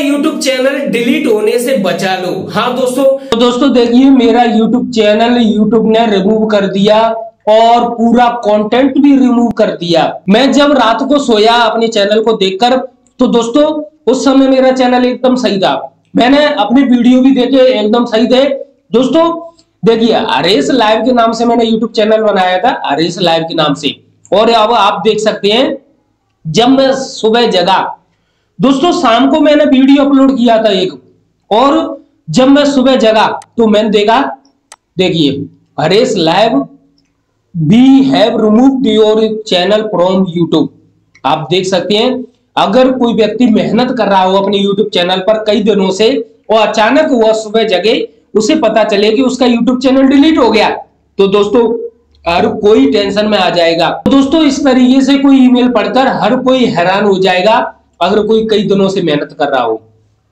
YouTube channel delete होने से बचा लो। हाँ दोस्तों। तो दोस्तों, देखिए, मेरा यूट्यूब चैनल यूट्यूब ने रिमूव कर दिया और पूरा कंटेंट भी रिमूव कर दिया। मैं जब रात को सोया अपने चैनल को देखकर तो दोस्तों, उस समय मेरा चैनल एकदम सही था। मैंने अपनी वीडियो भी देखे, एकदम सही थे। दोस्तों, देखिए हरेश लाइव के नाम से मैंने यूट्यूब चैनल बनाया था हरेश लाइव के नाम से। और अब आप देख सकते हैं, जब मैं सुबह जगा दोस्तों, शाम को मैंने वीडियो अपलोड किया था एक, और जब मैं सुबह जगा तो मैंने देखा, देखिए Haresh live we have remove your channel from YouTube आप देख सकते हैं, अगर कोई व्यक्ति मेहनत कर रहा हो अपने यूट्यूब चैनल पर कई दिनों से और अचानक वह सुबह जगे, उसे पता चले कि उसका यूट्यूब चैनल डिलीट हो गया। तो दोस्तों, हर कोई टेंशन में आ जाएगा। तो दोस्तों, इस तरीके से कोई ईमेल पढ़कर हर कोई हैरान हो जाएगा अगर कोई कई दिनों से मेहनत कर रहा हो।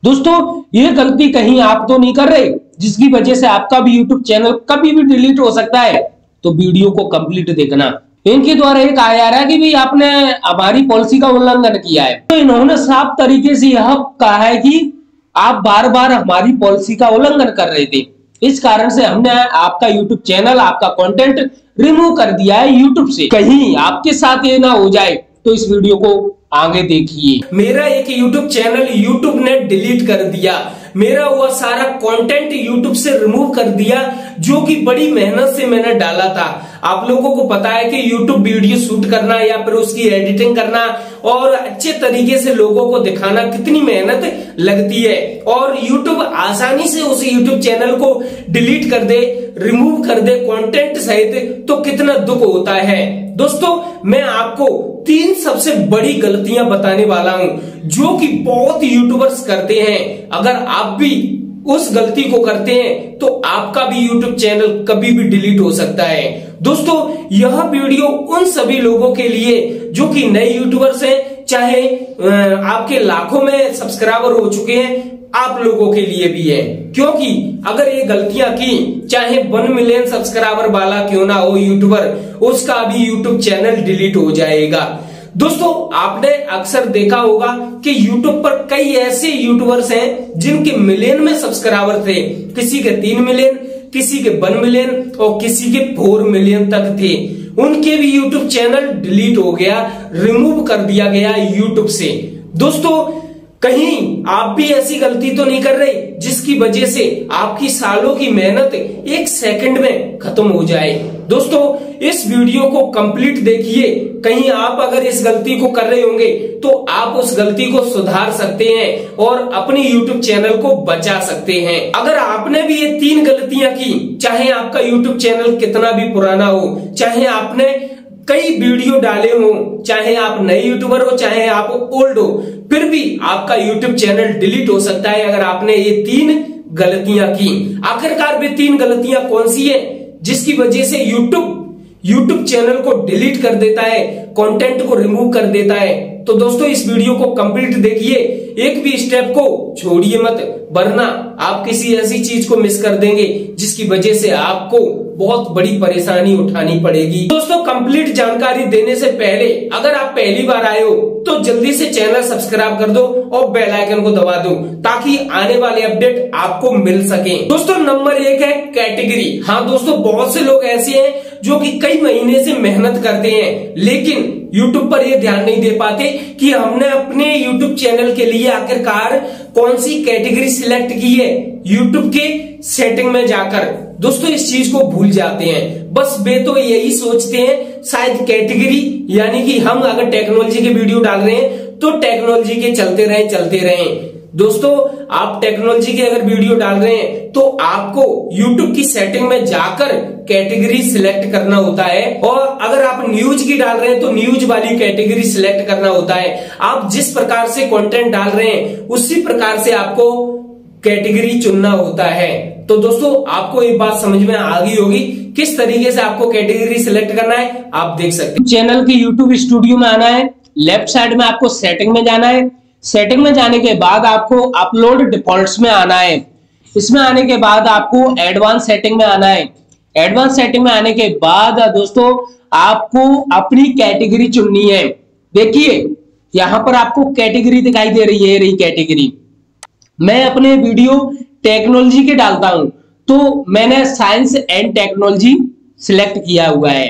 दोस्तों, ये गलती कहीं आप तो नहीं कर रहे, जिसकी वजह से आपका भी यूट्यूब चैनल कभी भी डिलीट हो सकता है। तो वीडियो को कंप्लीट देखना। इनके द्वारा एक आया रहा है कि भाई आपने हमारी पॉलिसी का उल्लंघन किया है। तो इन्होंने साफ़ तरीके से यह कहा है कि आप बार बार हमारी पॉलिसी का उल्लंघन कर रहे थे। इस कारण से हमने आपका यूट्यूब चैनल आपका कंटेंट रिमूव कर दिया है यूट्यूब से। कहीं आपके साथ ये ना हो जाए तो इस वीडियो को आगे देखिए। मेरा एक यूट्यूब चैनल यूट्यूब ने डिलीट कर दिया। मेरा वह सारा कंटेंट यूट्यूब से रिमूव कर दिया, जो कि बड़ी मेहनत से मैंने डाला था। आप लोगों को पता है कि यूट्यूब वीडियो शूट करना या फिर उसकी एडिटिंग करना और अच्छे तरीके से लोगों को दिखाना कितनी मेहनत लगती है। और यूट्यूब आसानी से उस यूट्यूब चैनल को डिलीट कर दे रिमूव कर दे कंटेंट सहित तो कितना दुख होता है। दोस्तों, मैं आपको तीन सबसे बड़ी गलतियाँ बताने वाला हूँ, जो कि बहुत यूट्यूबर्स करते हैं। अगर आप भी उस गलती को करते हैं तो आपका भी यूट्यूब चैनल कभी भी डिलीट हो सकता है। दोस्तों, यह वीडियो उन सभी लोगों के लिए जो कि नए यूट्यूबर्स हैं, चाहे आपके लाखों में सब्सक्राइबर हो चुके हैं, आप लोगों के लिए भी है। क्योंकि अगर ये गलतियाँ की, चाहे वन मिलियन सब्सक्राइबर वाला क्यों ना हो यूट्यूबर उसका भी यूट्यूब चैनल डिलीट हो जाएगा। दोस्तों, आपने अक्सर देखा होगा कि YouTube पर कई ऐसे यूट्यूबर्स हैं जिनके मिलियन में सब्सक्राइबर थे। किसी के तीन मिलियन, किसी के वन मिलियन और किसी के फोर मिलियन तक थे। उनके भी YouTube चैनल डिलीट हो गया रिमूव कर दिया गया YouTube से। दोस्तों, कहीं आप भी ऐसी गलती तो नहीं कर रहे जिसकी वजह से आपकी सालों की मेहनत एक सेकंड में खत्म हो जाए। दोस्तों, इस वीडियो को कंप्लीट देखिए। कहीं आप अगर इस गलती को कर रहे होंगे तो आप उस गलती को सुधार सकते हैं और अपने YouTube चैनल को बचा सकते हैं। अगर आपने भी ये तीन गलतियाँ की, चाहे आपका YouTube चैनल कितना भी पुराना हो, चाहे आपने कई वीडियो डाले हो, चाहे आप नए यूट्यूबर हो, चाहे आप ओल्ड हो, फिर भी आपका यूट्यूब चैनल डिलीट हो सकता है अगर आपने ये तीन गलतियाँ की। आखिरकार भी तीन गलतियाँ कौन सी है? जिसकी वजह से यूट्यूब यूट्यूब चैनल को डिलीट कर देता है कंटेंट को रिमूव कर देता है। तो दोस्तों, इस वीडियो को कंप्लीट देखिए। एक भी स्टेप को छोड़िए मत। वरना आप किसी ऐसी चीज़ को मिस कर देंगे, जिसकी वजह से आपको बहुत बड़ी परेशानी उठानी पड़ेगी। दोस्तों कंप्लीट जानकारी देने से पहले, अगर आप पहली बार आए हो तो जल्दी से चैनल सब्सक्राइब कर दो और बेल आइकन को दबा दो, ताकि आने वाले अपडेट आपको मिल सके। दोस्तों नंबर एक है कैटेगरी हाँ दोस्तों, बहुत से लोग ऐसे हैं जो कि कई महीने से मेहनत करते हैं, लेकिन YouTube पर ये ध्यान नहीं दे पाते कि हमने अपने YouTube चैनल के लिए आखिरकार कौन सी कैटेगरी सिलेक्ट की है? यूट्यूब के सेटिंग में जाकर। दोस्तों, इस चीज़ को भूल जाते हैं। बस वे तो यही सोचते हैं, शायद कैटेगरी यानी कि हम अगर टेक्नोलॉजी के वीडियो डाल रहे हैं तो टेक्नोलॉजी के चलते रहे चलते रहे। दोस्तों, आप टेक्नोलॉजी के अगर वीडियो डाल रहे हैं तो आपको YouTube की सेटिंग में जाकर कैटेगरी सिलेक्ट करना होता है। और अगर आप न्यूज़ की डाल रहे हैं तो न्यूज़ वाली कैटेगरी सिलेक्ट करना होता है। आप जिस प्रकार से कंटेंट डाल रहे हैं, उसी प्रकार से आपको कैटेगरी चुनना होता है। तो दोस्तों, आपको एक बात समझ में आ गई होगी, किस तरीके से आपको कैटेगरी सिलेक्ट करना है, आप देख सकते हैं। चैनल के यूट्यूब स्टूडियो में आना है लेफ़्ट साइड में आपको सेटिंग में जाना है। सेटिंग में जाने के बाद आपको अपलोड डिफॉल्ट्स में आना है। इसमें आने के बाद आपको एडवांस सेटिंग में आना है। एडवांस सेटिंग में आने के बाद, दोस्तों, आपको अपनी कैटेगरी चुननी है। देखिए, यहाँ पर आपको कैटेगरी दिखाई दे रही है, रही कैटेगरी मैं अपने वीडियो टेक्नोलॉजी के डालता हूँ। तो मैंने साइंस एंड टेक्नोलॉजी सिलेक्ट किया हुआ है।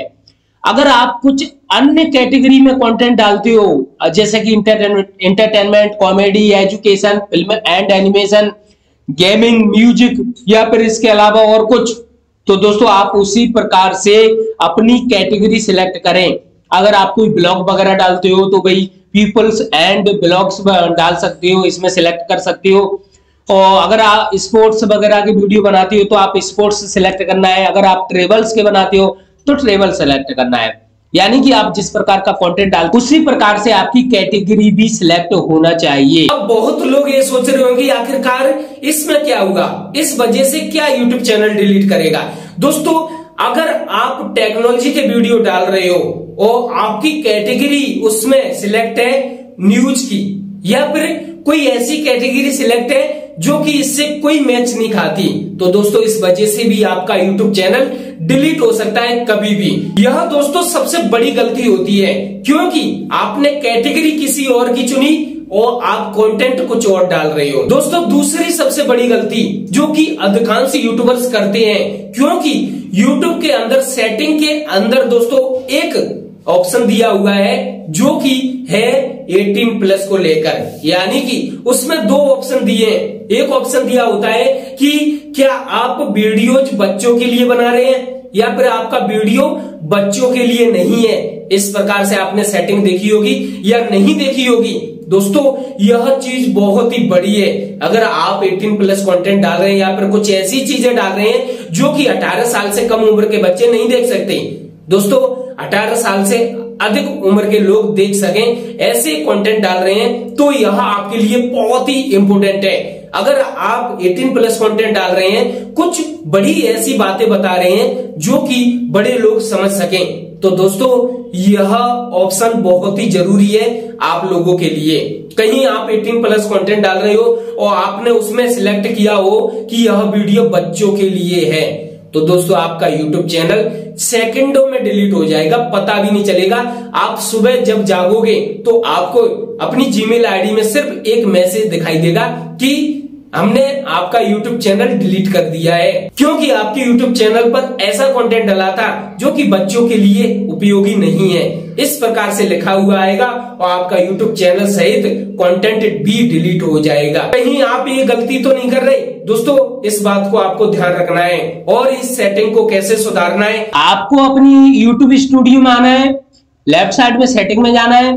अगर आप कुछ अन्य कैटेगरी में कंटेंट डालते हो, जैसे कि entertainment comedy education film and animation gaming music या फिर इसके अलावा और कुछ। तो दोस्तों, आप उसी प्रकार से अपनी कैटेगरी सिलेक्ट करें। अगर आप कोई ब्लॉग वगैरह डालते हो तो भाई पीपल्स एंड ब्लॉग्स डाल सकते हो, इसमें सिलेक्ट कर सकते हो। और अगर आप स्पोर्ट्स वगैरह की वीडियो बनाते हो तो आप स्पोर्ट्स सिलेक्ट करना है। अगर आप ट्रेवल्स के बनाते हो तो ट्रेवल सेलेक्ट करना है। यानी कि आप जिस प्रकार का कंटेंट डाल, उसी प्रकार से आपकी कैटेगरी भी सिलेक्ट होना चाहिए। अब बहुत लोग ये सोच रहे होंगे, आखिरकार इसमें क्या होगा? इस वजह से क्या यूट्यूब चैनल डिलीट करेगा? दोस्तों, अगर आप टेक्नोलॉजी के वीडियो डाल रहे हो, और आपकी कैटेगरी उसमें सिलेक्ट है न्यूज़ की, या फिर कोई ऐसी कैटेगरी सिलेक्ट है जो कि इससे कोई मैच नहीं खाती तो दोस्तों, इस वजह से भी आपका यूट्यूब चैनल डिलीट हो सकता है कभी भी। यह दोस्तों सबसे बड़ी गलती होती है, क्योंकि आपने कैटेगरी किसी और की चुनी और आप कंटेंट कुछ और डाल रहे हो। दोस्तों, दूसरी सबसे बड़ी गलती, जो कि अधिकांश यूट्यूबर्स करते हैं, क्योंकि यूट्यूब के अंदर सेटिंग के अंदर दोस्तों एक ऑप्शन दिया हुआ है, जो कि है 18 प्लस को लेकर। यानी कि उसमें दो ऑप्शन दिए, एक ऑप्शन दिया होता है कि क्या आप वीडियोज़ बच्चों के लिए बना रहे हैं या फिर आपका वीडियो बच्चों के लिए नहीं है? इस प्रकार से आपने सेटिंग देखी होगी या नहीं देखी होगी? दोस्तों, यह चीज़ बहुत ही बड़ी है। अगर आप 18 प्लस कंटेंट डाल रहे हैं या फिर कुछ ऐसी चीज़ें डाल रहे हैं जो कि 18 साल से कम उम्र के बच्चे नहीं देख सकते। दोस्तों 18 साल से अधिक उम्र के लोग देख सकें, ऐसे कंटेंट डाल रहे हैं तो यह आपके लिए बहुत ही इंपोर्टेंट है। अगर आप 18 प्लस कंटेंट डाल रहे हैं, कुछ बड़ी ऐसी बातें बता रहे हैं जो कि बड़े लोग समझ सकें। तो दोस्तों, यह ऑप्शन बहुत ही ज़रूरी है आप लोगों के लिए। कहीं आप 18 प्लस कंटेंट डाल रहे हो और आपने उसमें सिलेक्ट किया हो कि यह वीडियो बच्चों के लिए है। तो दोस्तों आपका यूट्यूब चैनल सेकंडों में डिलीट हो जाएगा, पता भी नहीं चलेगा। आप सुबह जब जागोगे तो आपको अपनी जीमेल आईडी में सिर्फ़ एक मैसेज दिखाई देगा कि हमने आपका YouTube चैनल डिलीट कर दिया है। क्योंकि आपके YouTube चैनल पर ऐसा कंटेंट डला था जो कि बच्चों के लिए उपयोगी नहीं है। इस प्रकार से लिखा हुआ आएगा और आपका YouTube चैनल सहित कंटेंट भी डिलीट हो जाएगा। कहीं आप ये गलती तो नहीं कर रहे? दोस्तों, इस बात को आपको ध्यान रखना है और इस सेटिंग को कैसे सुधारना है। आपको अपनी YouTube स्टूडियो में आना है लेफ़्ट साइड में सेटिंग में जाना है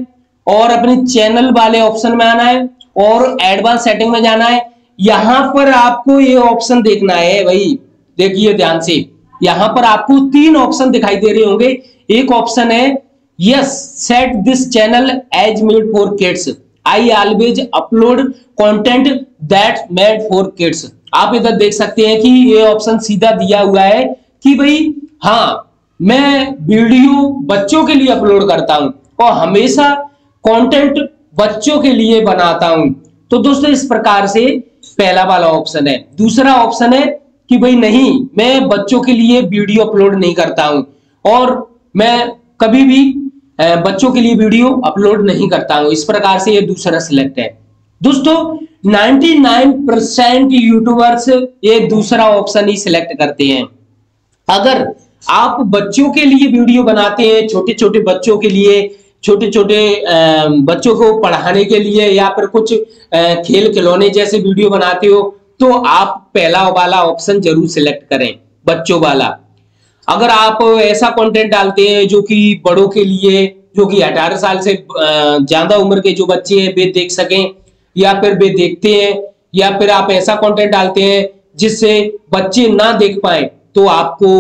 और अपने चैनल वाले ऑप्शन में आना है और एडवांस सेटिंग में जाना है। यहाँ पर आपको ये ऑप्शन देखना है भाई। देखिए ध्यान से, यहाँ पर आपको तीन ऑप्शन दिखाई दे रहे होंगे। एक ऑप्शन है yes set this channel as made for kids I always upload content that made for kids आप इधर देख सकते हैं कि ये ऑप्शन सीधा दिया हुआ है कि भाई हाँ मैं वीडियो बच्चों के लिए अपलोड करता हूँ और हमेशा कंटेंट बच्चों के लिए बनाता हूँ। तो दोस्तों, इस प्रकार से पहला वाला ऑप्शन है। दूसरा ऑप्शन है कि भाई, नहीं, मैं बच्चों के लिए वीडियो अपलोड नहीं करता हूँ और मैं कभी भी बच्चों के लिए वीडियो अपलोड नहीं करता हूँ। इस प्रकार से ये दूसरा सिलेक्ट है। दोस्तों 99 परसेंट यूट्यूबर्स ये दूसरा ऑप्शन ही सिलेक्ट करते हैं। अगर आप बच्चों के लिए वीडियो बनाते हैं छोटे छोटे बच्चों के लिए छोटे छोटे बच्चों को पढ़ाने के लिए या फिर कुछ खेल खिलौने जैसे वीडियो बनाते हो तो आप पहला वाला ऑप्शन ज़रूर सिलेक्ट करें, बच्चों वाला। अगर आप ऐसा कंटेंट डालते हैं जो कि बड़ों के लिए, जो कि 18 साल से ज़्यादा उम्र के जो बच्चे हैं, वे देख सकें, या फिर वे देखते हैं, या फिर आप ऐसा कंटेंट डालते हैं जिससे बच्चे ना देख पाए तो आपको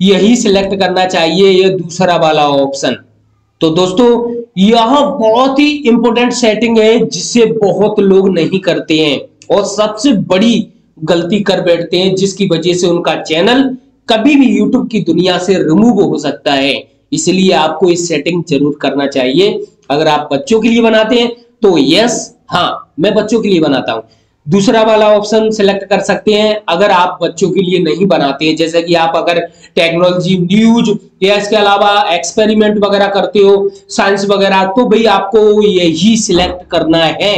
यही सिलेक्ट करना चाहिए, ये दूसरा वाला ऑप्शन तो दोस्तों, यह बहुत ही इंपॉर्टेंट सेटिंग है, जिससे बहुत लोग नहीं करते हैं, और सबसे बड़ी गलती कर बैठते हैं, जिसकी वजह से उनका चैनल कभी भी यूट्यूब की दुनिया से रिमूव हो सकता है। इसलिए आपको इस सेटिंग ज़रूर करना चाहिए। अगर आप बच्चों के लिए बनाते हैं तो यस हाँ मैं बच्चों के लिए बनाता हूँ। दूसरा वाला ऑप्शन सिलेक्ट कर सकते हैं। अगर आप बच्चों के लिए नहीं बनाते हैं जैसे कि आप अगर टेक्नोलॉजी न्यूज़ या इसके अलावा एक्सपेरिमेंट वगैरह करते हो साइंस वगैरह तो भाई आपको यही सिलेक्ट करना है।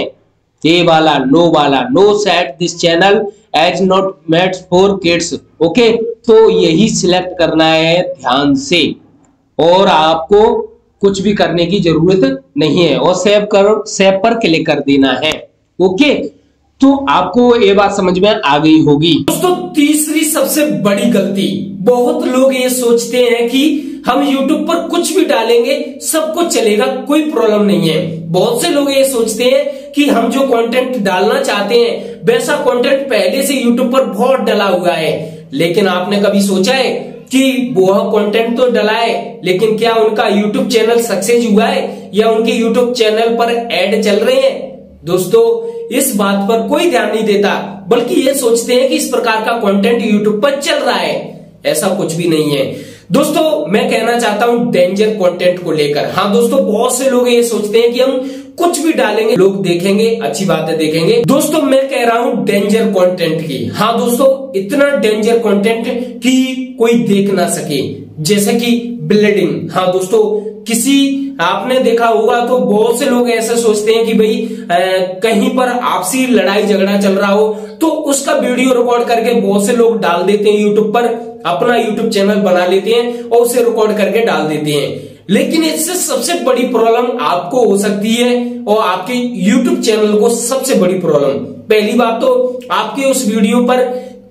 ए वाला नो वाला no set this channel as not made for kids okay तो यही सिलेक्ट करना है ध्यान से। और आपको कुछ भी करने की ज़रूरत नहीं है। और सेव कर सेव पर क्लिक कर देना है ओके तो आपको ये बात समझ में आ गई होगी। दोस्तों, तीसरी सबसे बड़ी गलती। बहुत लोग ये सोचते हैं कि हम YouTube पर कुछ भी डालेंगे सब कुछ चलेगा, कोई प्रॉब्लम नहीं है। बहुत से लोग ये सोचते हैं कि हम जो कंटेंट डालना चाहते हैं, वैसा कंटेंट पहले से YouTube पर बहुत डला हुआ है। लेकिन आपने कभी सोचा है कि वह कंटेंट तो डलाए लेकिन क्या उनका YouTube चैनल सक्सेस हुआ है, या उनके YouTube चैनल पर एड चल रहे हैं? दोस्तों, इस बात पर कोई ध्यान नहीं देता, बल्कि ये सोचते हैं कि इस प्रकार का कंटेंट यूट्यूब पर चल रहा है। ऐसा कुछ भी नहीं है। दोस्तों, मैं कहना चाहता हूँ डेंजर कंटेंट को लेकर। हाँ दोस्तों, बहुत से लोग ये सोचते हैं कि हम कुछ भी डालेंगे, लोग देखेंगे, अच्छी बातें देखेंगे। दोस्तों, मैं कह रहा हूँ डेंजर कंटेंट की। हाँ दोस्तों, इतना डेंजर कंटेंट कि कोई देख ना सके। जैसे कि ब्लीडिंग हाँ दोस्तों, किसी, आपने देखा होगा तो बहुत से लोग ऐसे सोचते हैं कि भाई कहीं पर आपसी लड़ाई झगड़ा चल रहा हो तो उसका वीडियो रिकॉर्ड करके बहुत से लोग डाल देते हैं यूट्यूब पर। अपना यूट्यूब चैनल बना लेते हैं और उसे रिकॉर्ड करके डाल देते हैं। लेकिन इससे सबसे बड़ी प्रॉब्लम आपको हो सकती है और आपके यूट्यूब चैनल को सबसे बड़ी प्रॉब्लम पहली बात तो आपके उस वीडियो पर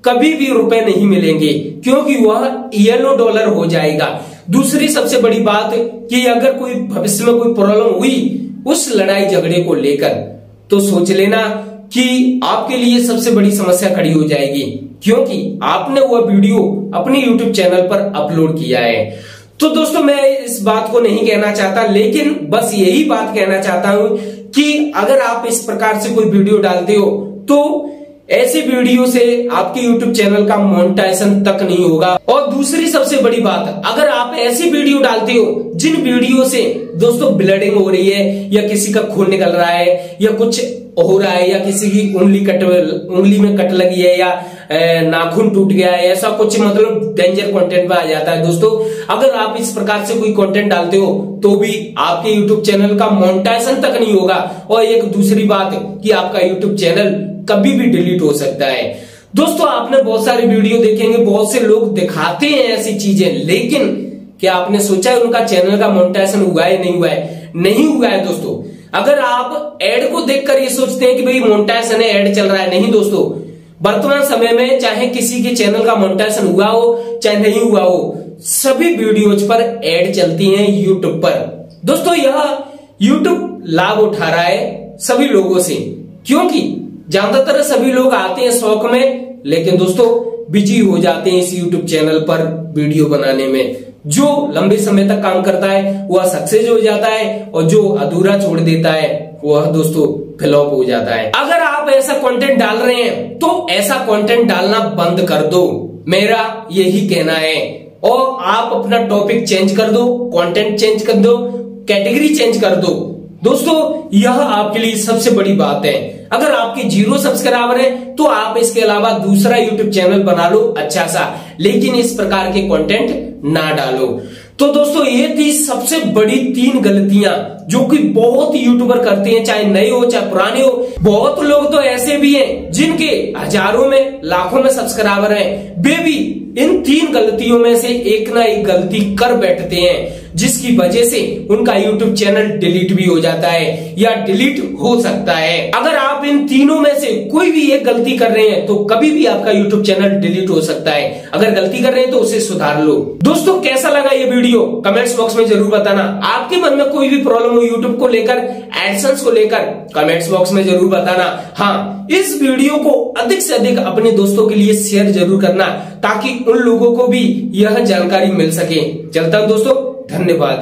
कभी भी रुपए नहीं मिलेंगे, क्योंकि वह येलो डॉलर हो जाएगा। दूसरी सबसे बड़ी बात कि अगर कोई भविष्य में कोई प्रॉब्लम हुई उस लड़ाई झगड़े को लेकर तो सोच लेना कि आपके लिए सबसे बड़ी समस्या खड़ी हो जाएगी, क्योंकि आपने वह वीडियो अपने यूट्यूब चैनल पर अपलोड किया है। तो दोस्तों, मैं इस बात को नहीं कहना चाहता, लेकिन बस यही बात कहना चाहता हूँ कि अगर आप इस प्रकार से कोई वीडियो डालते हो तो ऐसे वीडियो से आपके YouTube चैनल का मोनेटाइजेशन तक नहीं होगा। और दूसरी सबसे बड़ी बात, अगर आप ऐसी वीडियो डालते हो, जिन वीडियो से दोस्तों ब्लडिंग हो रही है, या किसी का खून निकल रहा है, या कुछ हो रहा है, या किसी की उंगली कट, उंगली में कट लगी है, या नाखून टूट गया है, ऐसा कुछ मतलब डेंजर कंटेंट में आ जाता है। दोस्तों, अगर आप इस प्रकार से कोई कंटेंट डालते हो तो भी आपके यूट्यूब चैनल का मोनेटाइजेशन तक नहीं होगा। और एक दूसरी बात कि आपका यूट्यूब चैनल कभी भी डिलीट हो सकता है। दोस्तों, आपने बहुत सारे वीडियो देखेंगे, बहुत से लोग दिखाते हैं ऐसी चीज़ें, लेकिन क्या आपने सोचा है उनका चैनल का मोनेटाइजेशन हुआ है, नहीं हुआ है? नहीं हुआ है, दोस्तों। अगर आप एड को देखकर ये सोचते हैं कि भाई मोनेटाइजेशन है एड चल रहा है, नहीं दोस्तों। वर्तमान समय में, चाहे किसी के चैनल का मोनेटाइजेशन हुआ हो, चाहे नहीं हुआ हो, सभी वीडियोज़ पर एड चलती हैं यूट्यूब पर। दोस्तों, यह यूट्यूब लाभ उठा रहा है सभी लोगों से। क्योंकि ज़्यादातर सभी लोग आते हैं शौक में, लेकिन दोस्तों बिज़ी हो जाते हैं इस यूट्यूब चैनल पर वीडियो बनाने में। जो लंबे समय तक काम करता है, वह सक्सेस हो जाता है और जो अधूरा छोड़ देता है, वह दोस्तों फ्लॉप हो जाता है। अगर आप ऐसा कंटेंट डाल रहे हैं तो ऐसा कंटेंट डालना बंद कर दो। मेरा यही कहना है। और आप अपना टॉपिक चेंज कर दो कंटेंट चेंज कर दो कैटेगरी चेंज कर दो। दोस्तों, यह आपके लिए सबसे बड़ी बात है। अगर आपके ज़ीरो सब्सक्राइबर है तो आप इसके अलावा दूसरा यूट्यूब चैनल बना लो अच्छा सा। लेकिन इस प्रकार के कंटेंट ना डालो। तो दोस्तों, ये थी सबसे बड़ी तीन गलतियाँ जो कि बहुत यूट्यूबर करते हैं, चाहे नए हो, चाहे पुराने हो। बहुत लोग तो ऐसे भी हैं जिनके हज़ारों में, लाखों में सब्सक्राइबर हैं। वे भी इन तीन गलतियों में से एक ना एक गलती कर बैठते हैं। जिसकी वजह से उनका यूट्यूब चैनल डिलीट भी हो जाता है या डिलीट हो सकता है। अगर आप इन तीनों में से कोई भी एक गलती कर रहे हैं तो कभी भी आपका यूट्यूब चैनल डिलीट हो सकता है। अगर गलती कर रहे हैं तो उसे सुधार लो। दोस्तों, कैसा लगा ये वीडियो? कमेंट्स बॉक्स में ज़रूर बताना। आपके मन में कोई भी प्रॉब्लम हो यूट्यूब को लेकर एडसेंस को लेकर कमेंट्स बॉक्स में ज़रूर बताना। हाँ इस वीडियो को अधिक से अधिक अपने दोस्तों के लिए शेयर ज़रूर करना। ताकि उन लोगों को भी यह जानकारी मिल सके। चलता हूँ दोस्तों धन्यवाद।